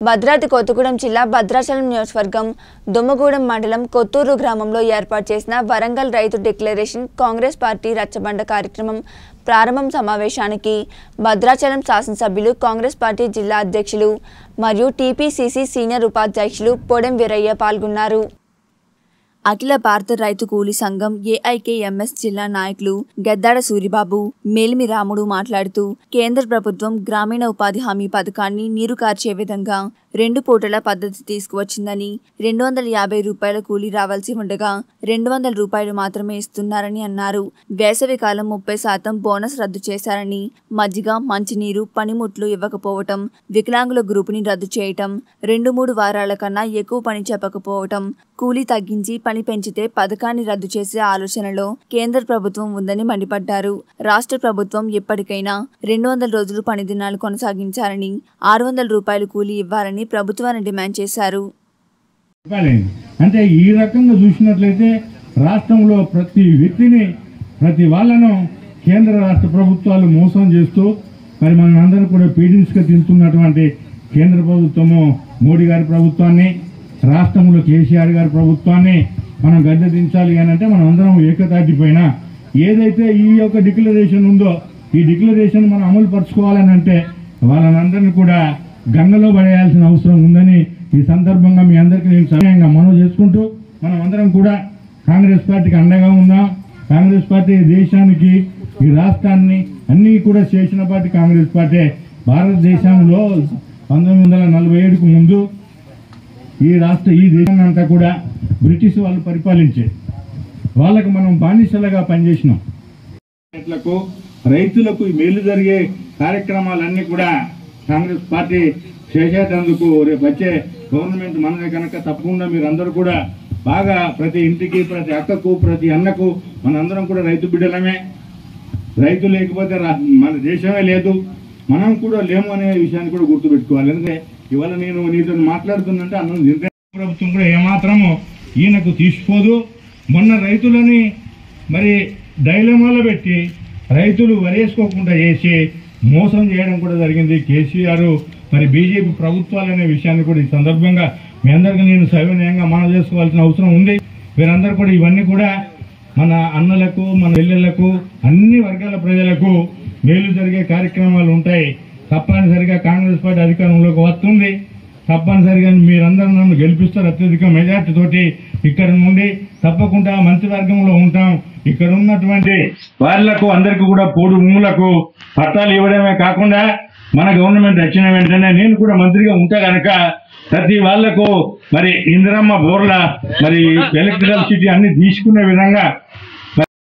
భద్రాద్రి కొత్తగూడెం జిల్లా భద్రాచలం నియోజకవర్గం దుమ్మగూడెం మండలం కొత్తూరు గ్రామంలో ఏర్పాటు చేసిన వరంగల్ రైతు డిక్లరేషన్ కాంగ్రెస్ పార్టీ రచ్చబండ కార్యక్రమం ప్రారంభం సమావేశానికి భద్రాచలం శాసనసభ్యులు కాంగ్రెస్ పార్టీ జిల్లా అధ్యక్షులు మరియు టీపీసీసీ సీనియర్ ఉపాధ్యక్షులు పొడెం వీరయ్య పాల్గొన్నారు. అఖిల భారత రైతు కూలీ సంఘం ఏఐకేఎంఎస్ జిల్లా నాయకులు గద్దాడ సూరిబాబు మేలిమి రాముడు మాట్లాడుతూ కేంద్ర ప్రభుత్వం గ్రామీణ ఉపాధి హామీ పథకాన్ని నీరు కార్చే విధంగా రెండు పూటల పద్ధతి తీసుకువచ్చిందని రెండు వందల యాభై రూపాయల కూలీ రావాల్సి ఉండగా రెండు వందల రూపాయలు మాత్రమే ఇస్తున్నారని అన్నారు. వేసవి కాలం ముప్పై శాతం బోనస్ రద్దు చేశారని మజ్జిగ మంచినీరు పనిముట్లు ఇవ్వకపోవటం వికలాంగుల గ్రూపుని రద్దు చేయటం రెండు మూడు వారాల కన్నా ఎక్కువ పని చెప్పకపోవటం కూలీ తగ్గించి పని పెంచితే పథకాన్ని రద్దు చేసే ఆలోచనలో కేంద్ర ప్రభుత్వం ఉందని మండిపడ్డారు. రాష్ట్ర ప్రభుత్వం ఎప్పటికైనా రెండు వందల రోజులు పని దినాలు కొనసాగించాలని ఆరు వందల రూపాయలు కూలీ ఇవ్వాలని ప్రభుత్వాన్ని డిమాండ్ చేశారు. అంటే ఈ రకంగా చూసినట్లయితే రాష్ట్రంలో ప్రతి వ్యక్తిని ప్రతి వాళ్ళను కేంద్ర రాష్ట్ర ప్రభుత్వాలు మోసం చేస్తూ మరి మనందరం కూడా పీడిన్స్గా తింటున్నటువంటి కేంద్ర ప్రభుత్వము మోడీ గారి ప్రభుత్వాన్ని రాష్ట్రంలో కేసీఆర్ గారి ప్రభుత్వాన్ని మనం గద్దె దించాలి అని అంటే మనం అందరం ఏకతాటి పైన ఏదైతే ఈ యొక్క డిక్లరేషన్ ఉందో ఈ డిక్లరేషన్ మనం అమలు పరుచుకోవాలని అంటే వాళ్ళనందరినీ కూడా గంగలో పడేయాల్సిన అవసరం ఉందని ఈ సందర్భంగా మీ అందరికీ నేను సమయంగా మనవి చేసుకుంటూ మనం అందరం కూడా కాంగ్రెస్ పార్టీకి అండగా ఉందాం. కాంగ్రెస్ పార్టీ దేశానికి ఈ రాష్ట్రాన్ని అన్ని కూడా చేసిన పార్టీ కాంగ్రెస్ పార్టీ. భారతదేశంలో పంతొమ్మిది వందల నలభై ఏడుకు ముందు ఈ రాష్ట్ర ఈ దేశాన్ని అంతా కూడా బ్రిటిష్ వాళ్ళు పరిపాలించేది. వాళ్ళకు మనం బానిసలుగా పనిచేసినాం. రైతులకు రైతులకు మేలు జరిగే కార్యక్రమాలన్నీ కూడా కాంగ్రెస్ పార్టీ చేసేటందుకు రేపు వచ్చే గవర్నమెంట్ మనమే కనుక తప్పకుండా మీరందరూ కూడా బాగా ప్రతి ఇంటికి ప్రతి అక్కకు ప్రతి అన్నకు మనందరం కూడా రైతు బిడ్డలమే. రైతు లేకపోతే రా- మన దేశమే లేదు. మనం కూడా లేము అనే విషయాన్ని కూడా గుర్తుపెట్టుకోవాలి. ఎందుకంటే ఇవాళ నేను నీతో మాట్లాడుతున్నంటే అన్నం తింటే ప్రభుత్వం కూడా ఏమాత్రము ఈయనకు తీసిపోదు మొన్న రైతులని మరి డైలమాలో పెట్టి రైతులు వరేసుకోకుండా చేసి మోసం చేయడం కూడా జరిగింది. కేసీఆర్ మరి బీజేపీ ప్రభుత్వాలు అనే విషయాన్ని కూడా ఈ సందర్భంగా మీ అందరికీ నేను సవినయంగా మనం చేసుకోవాల్సిన అవసరం ఉంది. వీరందరూ కూడా ఇవన్నీ కూడా మన అన్నలకు మన చెల్లెళ్ళకు అన్ని వర్గాల ప్రజలకు మేలు జరిగే కార్యక్రమాలు ఉంటాయి. తప్పనిసరిగా కాంగ్రెస్ పార్టీ అధికారంలోకి వస్తుంది. తప్పనిసరిగా మీరందరూ నన్ను గెలిపిస్తారు అత్యధిక మెజార్టీ తోటి ఇక్కడ నుండి తప్పకుండా మంత్రివర్గంలో ఉంటాం. ఇక్కడ ఉన్నటువంటి వాళ్ళకు అందరికీ కూడా పోడు భూములకు పట్టాలు ఇవ్వడమే కాకుండా మన గవర్నమెంట్ వచ్చిన వెంటనే నేను కూడా మంత్రిగా ఉంటా కనుక ప్రతి వాళ్ళకు మరి ఇందిరమ్మ బోర్ల మరి ఎలక్ట్రికల్ సిటీ అన్ని తీసుకునే విధంగా